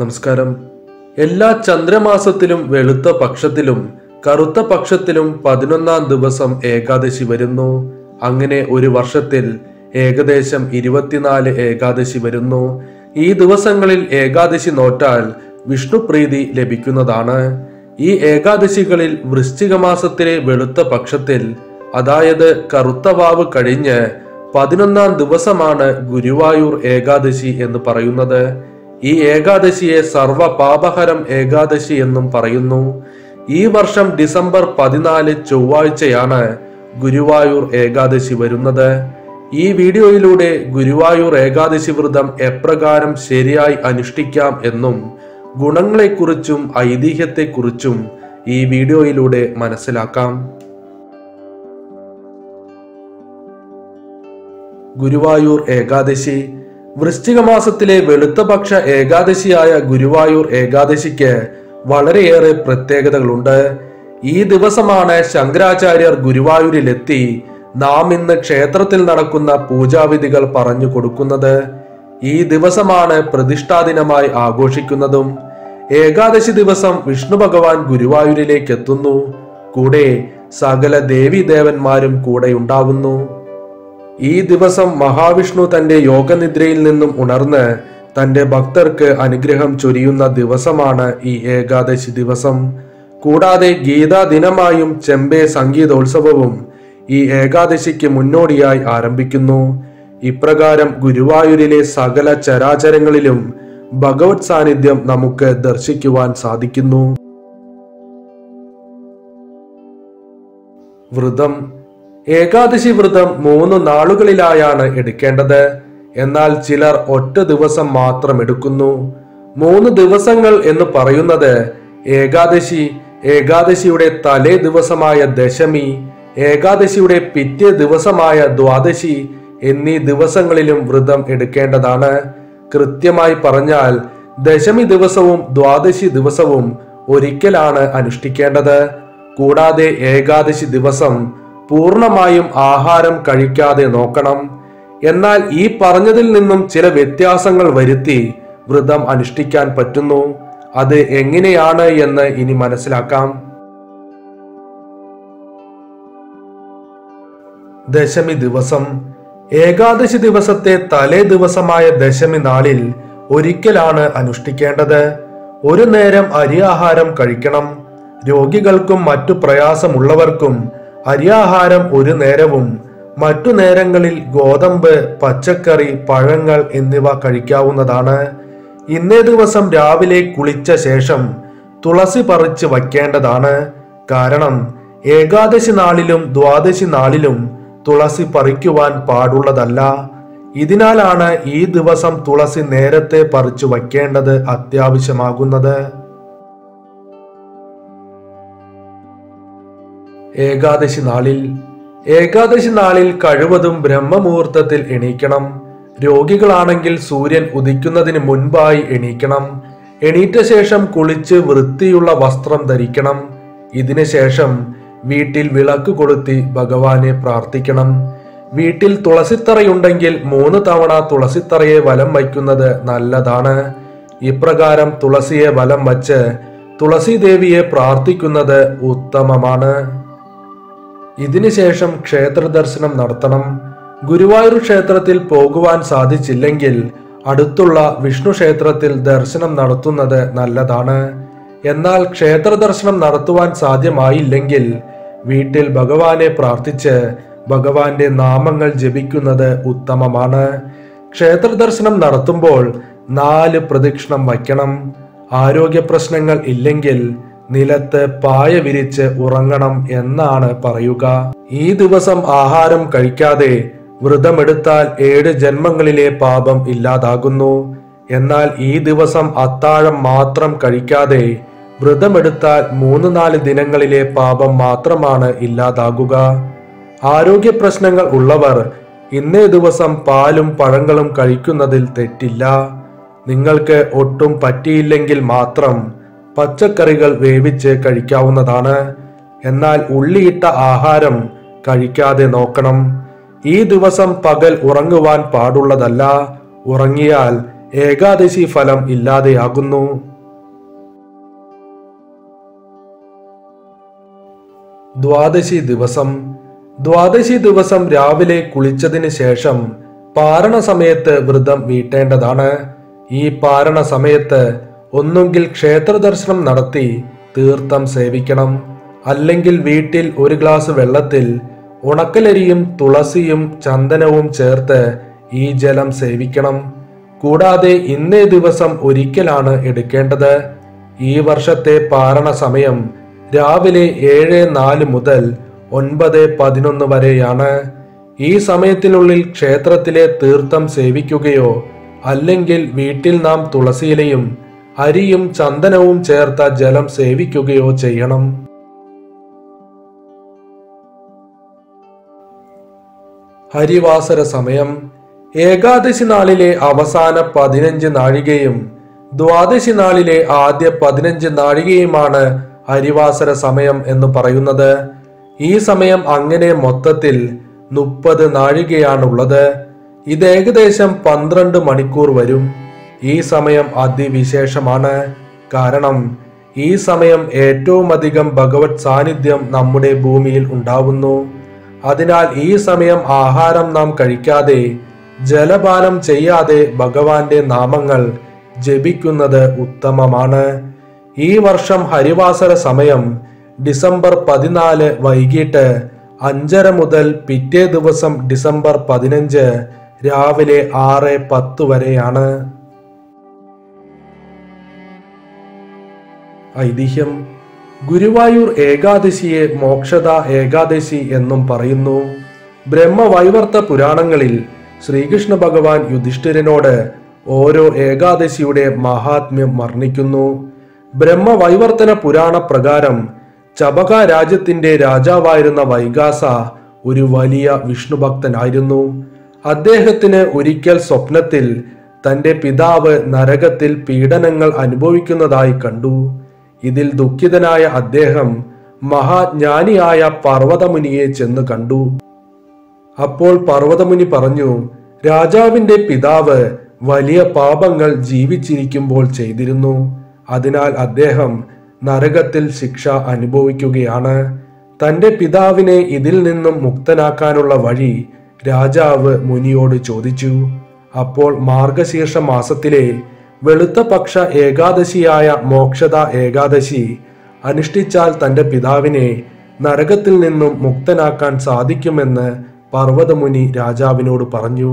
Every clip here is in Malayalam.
നമസ്കാരം. എല്ലാ ചന്ദ്രമാസത്തിലും വെളുത്ത പക്ഷത്തിലും കറുത്ത പക്ഷത്തിലും പതിനൊന്നാം ദിവസം ഏകാദശി വരുന്നു. അങ്ങനെ ഒരു വർഷത്തിൽ ഏകദേശം ഇരുപത്തിനാല് ഏകാദശി വരുന്നു. ഈ ദിവസങ്ങളിൽ ഏകാദശി നോറ്റാൽ വിഷ്ണുപ്രീതി ലഭിക്കുന്നതാണ്. ഈ ഏകാദശികളിൽ വൃശ്ചിക മാസത്തിലെ വെളുത്ത പക്ഷത്തിൽ അതായത് കറുത്ത വാവ് കഴിഞ്ഞ് പതിനൊന്നാം ദിവസമാണ് ഗുരുവായൂർ ഏകാദശി എന്ന് പറയുന്നത്. ഈ ഏകാദശിയെ സർവ പാപഹരം ഏകാദശി എന്നും പറയുന്നു. ഈ വർഷം ഡിസംബർ പതിനാല് ചൊവ്വാഴ്ചയാണ് ഗുരുവായൂർ ഏകാദശി വരുന്നത്. ഈ വീഡിയോയിലൂടെ ഗുരുവായൂർ ഏകാദശി വ്രതം എപ്രകാരം ശരിയായി അനുഷ്ഠിക്കാം എന്നും ഗുണങ്ങളെക്കുറിച്ചും ഐതിഹ്യത്തെക്കുറിച്ചും ഈ വീഡിയോയിലൂടെ മനസ്സിലാക്കാം. ഗുരുവായൂർ ഏകാദശി വൃശ്ചിക മാസത്തിലെ വെളുത്ത പക്ഷ ഏകാദശിയായ ഗുരുവായൂർ ഏകാദശിക്ക് വളരെയേറെ പ്രത്യേകതകളുണ്ട്. ഈ ദിവസമാണ് ശങ്കരാചാര്യർ ഗുരുവായൂരിലെത്തി നാം ഇന്ന് ക്ഷേത്രത്തിൽ നടക്കുന്ന പൂജാവിധികൾ പറഞ്ഞു കൊടുക്കുന്നത്. ഈ ദിവസമാണ് പ്രതിഷ്ഠാദിനമായി ആഘോഷിക്കുന്നതും. ഏകാദശി ദിവസം വിഷ്ണു ഭഗവാൻ ഗുരുവായൂരിലേക്ക് എത്തുന്നു കൂടെ സകല ദേവീദേവന്മാരും കൂടെ ഉണ്ടാവുന്നു. ഈ ദിവസം മഹാവിഷ്ണു തന്റെ യോഗനിദ്രയിൽ നിന്നും ഉണർന്ന് തന്റെ ഭക്തർക്ക് അനുഗ്രഹം ചൊരിയുന്ന ദിവസമാണ് ഈ ഏകാദശി ദിവസം. കൂടാതെ ഗീതാ ദിനമായും ചെമ്പെ സംഗീതോത്സവവും ഈ ഏകാദശിക്ക് മുന്നോടിയായി ആരംഭിക്കുന്നു. ഇപ്രകാരം ഗുരുവായൂരിലെ സകല ചരാചരങ്ങളിലും ഭഗവത് സാന്നിധ്യം നമുക്ക് ദർശിക്കുവാൻ സാധിക്കുന്നു. വ്രതം ഏകാദശി വ്രതം മൂന്ന് നാളുകളിലായാണ് എടുക്കേണ്ടത്. എന്നാൽ ചിലർ ഒറ്റ ദിവസം മാത്രം എടുക്കുന്നു. മൂന്ന് ദിവസങ്ങൾ എന്ന് പറയുന്നത് ഏകാദശി ഏകാദശിയുടെ തലേ ദിവസമായ ദശമി ഏകാദശിയുടെ പിറ്റേ ദിവസമായ ദ്വാദശി എന്നീ ദിവസങ്ങളിലും വ്രതം എടുക്കേണ്ടതാണ്. കൃത്യമായി പറഞ്ഞാൽ ദശമി ദിവസവും ദ്വാദശി ദിവസവും ഒരിക്കലാണ് അനുഷ്ഠിക്കേണ്ടത്. കൂടാതെ ഏകാദശി ദിവസം പൂർണമായും ആഹാരം കഴിക്കാതെ നോക്കണം. എന്നാൽ ഈ പറഞ്ഞതിൽ നിന്നും ചില വ്യത്യാസങ്ങൾ വരുത്തി വ്രതം അനുഷ്ഠിക്കാൻ പറ്റുന്നു. അത് എങ്ങനെയാണ് എന്ന് ഇനി മനസ്സിലാക്കാം. ദശമി ദിവസം. ഏകാദശി ദിവസത്തെ തലേ ദിവസമായ ദശമി നാളിൽ ഒരിക്കലാണ് അനുഷ്ഠിക്കേണ്ടത്. ഒരു നേരം അരിയാഹാരം കഴിക്കണം. രോഗികൾക്കും മറ്റു പ്രയാസമുള്ളവർക്കും അരിയാഹാരം ഒരു നേരവും മറ്റു നേരങ്ങളിൽ ഗോതമ്പ് പച്ചക്കറി പഴങ്ങൾ എന്നിവ കഴിക്കാവുന്നതാണ്. ഇന്നേ ദിവസം രാവിലെ കുളിച്ച ശേഷം തുളസി പറിച്ച് വയ്ക്കേണ്ടതാണ്. കാരണം ഏകാദശി നാളിലും ദ്വാദശി നാളിലും തുളസി പറിക്കുവാൻ പാടുള്ളതല്ല. ഇതിനാലാണ് ഈ ദിവസം തുളസി നേരത്തെ പറിച്ചു വയ്ക്കേണ്ടത് അത്യാവശ്യമാകുന്നത്. ഏകാദശി നാളിൽ ഏകാദശി നാളിൽ കഴിവതും ബ്രഹ്മമുഹൂർത്തത്തിൽ എണീക്കണം. രോഗികളാണെങ്കിൽ സൂര്യൻ ഉദിക്കുന്നതിന് മുൻപായി എണീക്കണം. എണീറ്റ ശേഷം കുളിച്ച് വൃത്തിയുള്ള വസ്ത്രം ധരിക്കണം. ഇതിനു ശേഷം വീട്ടിൽ വിളക്ക് കൊളുത്തി ഭഗവാനെ പ്രാർത്ഥിക്കണം. വീട്ടിൽ തുളസിത്തറയുണ്ടെങ്കിൽ മൂന്ന് തവണ തുളസിത്തറയെ വലം വയ്ക്കുന്നത് നല്ലതാണ്. ഇപ്രകാരം തുളസിയെ വലം വച്ച് തുളസിദേവിയെ പ്രാർത്ഥിക്കുന്നത് ഉത്തമമാണ്. ഇതിനുശേഷം ക്ഷേത്ര ദർശനം നടത്തണം. ഗുരുവായൂർ ക്ഷേത്രത്തിൽ പോകുവാൻ സാധിച്ചില്ലെങ്കിൽ അടുത്തുള്ള വിഷ്ണു ക്ഷേത്രത്തിൽ ദർശനം നടത്തുന്നത് നല്ലതാണ്. എന്നാൽ ക്ഷേത്ര ദർശനം നടത്തുവാൻ സാധ്യമായില്ലെങ്കിൽ വീട്ടിൽ ഭഗവാനെ പ്രാർത്ഥിച്ച് ഭഗവാന്റെ നാമങ്ങൾ ജപിക്കുന്നത് ഉത്തമമാണ്. ക്ഷേത്ര ദർശനം നടത്തുമ്പോൾ നാല് പ്രദക്ഷിണം വയ്ക്കണം. ആരോഗ്യ പ്രശ്നങ്ങൾ ഇല്ലെങ്കിൽ നിലത്ത് പായ വിരിച്ച് ഉറങ്ങണം എന്നാണ് പറയുക. ഈ ദിവസം ആഹാരം കഴിക്കാതെ വ്രതമെടുത്താൽ ഏഴ് ജന്മങ്ങളിലെ പാപം ഇല്ലാതാകുന്നു. എന്നാൽ ഈ ദിവസം അത്താഴം മാത്രം കഴിക്കാതെ വ്രതമെടുത്താൽ മൂന്ന് നാല് ദിനങ്ങളിലെ പാപം മാത്രമാണ് ഇല്ലാതാകുക. ആരോഗ്യ പ്രശ്നങ്ങൾ ഉള്ളവർ ഇന്നേ ദിവസം പാലും പഴങ്ങളും കഴിക്കുന്നതിൽ തെറ്റില്ല. നിങ്ങൾക്ക് ഒട്ടും പറ്റിയില്ലെങ്കിൽ മാത്രം പച്ചക്കറികൾ വേവിച്ച് കഴിക്കാവുന്നതാണ്. എന്നാൽ ഉള്ളിയിട്ട ആഹാരം കഴിക്കാതെ നോക്കണം. ഈ ദിവസം പകൽ ഉറങ്ങുവാൻ പാടുള്ളതല്ല ഉറങ്ങിയാൽ ഏകാദശി ഫലം ഇല്ലാതെയാകുന്നു. ദ്വാദശി ദിവസം. ദ്വാദശി ദിവസം രാവിലെ കുളിച്ചതിന് ശേഷം പാരണ സമയത്ത് വ്രതം വീട്ടേണ്ടതാണ്. ഈ പാരണ സമയത്ത് ഒന്നുകിൽ ക്ഷേത്ര ദർശനം നടത്തി തീർത്ഥം സേവിക്കണം. അല്ലെങ്കിൽ വീട്ടിൽ ഒരു ഗ്ലാസ് വെള്ളത്തിൽ ഉണക്കലരിയും തുളസിയും ചന്ദനവും ചേർത്ത് ഈ ജലം സേവിക്കണം. കൂടാതെ ഇന്നേ ദിവസം ഒരിക്കലാണ് എടുക്കേണ്ടത്. ഈ വർഷത്തെ പാരണ സമയം രാവിലെ ഏഴ് നാല് മുതൽ ഒൻപത് പതിനൊന്ന് വരെയാണ്. ഈ സമയത്തിനുള്ളിൽ ക്ഷേത്രത്തിലെ തീർത്ഥം സേവിക്കുകയോ അല്ലെങ്കിൽ വീട്ടിൽ നാം തുളസിയിലയും അരിയും ചന്ദനവും ചേർത്ത ജലം സേവിക്കുകയോ ചെയ്യണം. ഹരിവാസര സമയം ഏകാദശി നാളിലെ അവസാന പതിനഞ്ച് നാഴികയും ദ്വാദശി നാളിലെ ആദ്യ പതിനഞ്ച് നാഴികയുമാണ് ഹരിവാസര സമയം എന്ന് പറയുന്നത്. ഈ സമയം അങ്ങനെ മൊത്തത്തിൽ മുപ്പത് നാഴികയാണുള്ളത്. ഇത് ഏകദേശം പന്ത്രണ്ട് മണിക്കൂർ വരും. ഈ സമയം അതിവിശേഷമാണ്. കാരണം ഈ സമയം ഏറ്റവും അധികം ഭഗവത് സാന്നിധ്യം നമ്മുടെ ഭൂമിയിൽ ഉണ്ടാവുന്നു. അതിനാൽ ഈ സമയം ആഹാരം നാം കഴിക്കാതെ ജലപാനം ചെയ്യാതെ ഭഗവാന്റെ നാമങ്ങൾ ജപിക്കുന്നത് ഉത്തമമാണ്. ഈ വർഷം ഹരിവാസര സമയം ഡിസംബർ പതിനാല് വൈകിട്ട് അഞ്ചര മുതൽ പിറ്റേ ദിവസം ഡിസംബർ പതിനഞ്ച് രാവിലെ ആറ് പത്ത് വരെയാണ്. ഐതിഹ്യം. ഗുരുവായൂർ ഏകാദശിയെ മോക്ഷത ഏകാദശി എന്നും പറയുന്നു. ബ്രഹ്മവൈവർത്ത പുരാണങ്ങളിൽ ശ്രീകൃഷ്ണ ഭഗവാൻ യുധിഷ്ഠിരനോട് ഓരോ ഏകാദശിയുടെ മഹാത്മ്യം വർണിക്കുന്നു. ബ്രഹ്മവൈവർത്തന പുരാണ പ്രകാരം ചബക രാജ്യത്തിന്റെ രാജാവായിരുന്ന വൈകാസ ഒരു വലിയ വിഷ്ണുഭക്തനായിരുന്നു. അദ്ദേഹത്തിന് ഒരിക്കൽ സ്വപ്നത്തിൽ തന്റെ പിതാവ് നരകത്തിൽ പീഡനങ്ങൾ അനുഭവിക്കുന്നതായി കണ്ടു. ഇതിൽ ദുഃഖിതനായ അദ്ദേഹം മഹാജ്ഞാനിയായ പർവതമുനിയെ ചെന്ന് കണ്ടു. അപ്പോൾ പർവതമുനി പറഞ്ഞു രാജാവിന്റെ പിതാവ് വലിയ പാപങ്ങൾ ജീവിച്ചിരിക്കുമ്പോൾ ചെയ്തിരുന്നു. അതിനാൽ അദ്ദേഹം നരകത്തിൽ ശിക്ഷ അനുഭവിക്കുകയാണ്. തന്റെ പിതാവിനെ ഇതിൽ നിന്നും മുക്തനാക്കാനുള്ള വഴി രാജാവ് മുനിയോട് ചോദിച്ചു. അപ്പോൾ മാർഗശീർഷ മാസത്തിലെ വെളുത്ത പക്ഷ ഏകാദശിയായ മോക്ഷത ഏകാദശി അനുഷ്ഠിച്ചാൽ തന്റെ പിതാവിനെ നരകത്തിൽ നിന്നും മുക്തനാക്കാൻ സാധിക്കുമെന്ന് പർവതമുനി രാജാവിനോട് പറഞ്ഞു.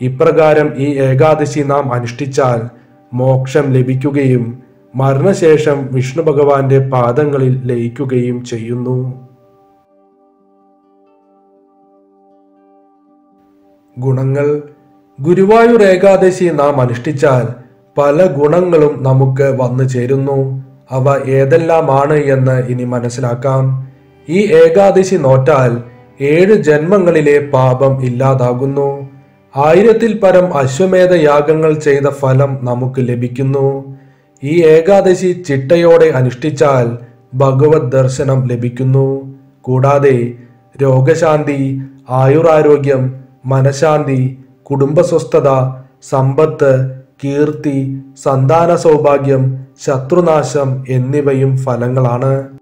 ഇപ്രകാരം ഈ ഏകാദശി നാം അനുഷ്ഠിച്ചാൽ മോക്ഷം ലഭിക്കുകയും മരണശേഷം വിഷ്ണു ഭഗവാന്റെ പാദങ്ങളിൽ ലയിക്കുകയും ചെയ്യുന്നു. ഗുണങ്ങൾ. ഗുരുവായൂർ ഏകാദശി നാം അനുഷ്ഠിച്ചാൽ പല ഗുണങ്ങളും നമുക്ക് വന്നു ചേരുന്നു. അവ ഏതെല്ലാമാണ് എന്ന് ഇനി മനസ്സിലാക്കാം. ഈ ഏകാദശി നോറ്റാൽ ഏഴ് ജന്മങ്ങളിലെ പാപം ഇല്ലാതാകുന്നു. ആയിരത്തിൽ പരം അശ്വമേധ യാഗങ്ങൾ ചെയ്ത ഫലം നമുക്ക് ലഭിക്കുന്നു. ഈ ഏകാദശി ചിട്ടയോടെ അനുഷ്ഠിച്ചാൽ ഭഗവത് ദർശനം ലഭിക്കുന്നു. കൂടാതെ രോഗശാന്തി ആയുരാരോഗ്യം മനഃശാന്തി കുടുംബസ്വസ്ഥത സമ്പത്ത് കീർത്തി സന്താന സൗഭാഗ്യം ശത്രുനാശം എന്നിവയും ഫലങ്ങളാണ്.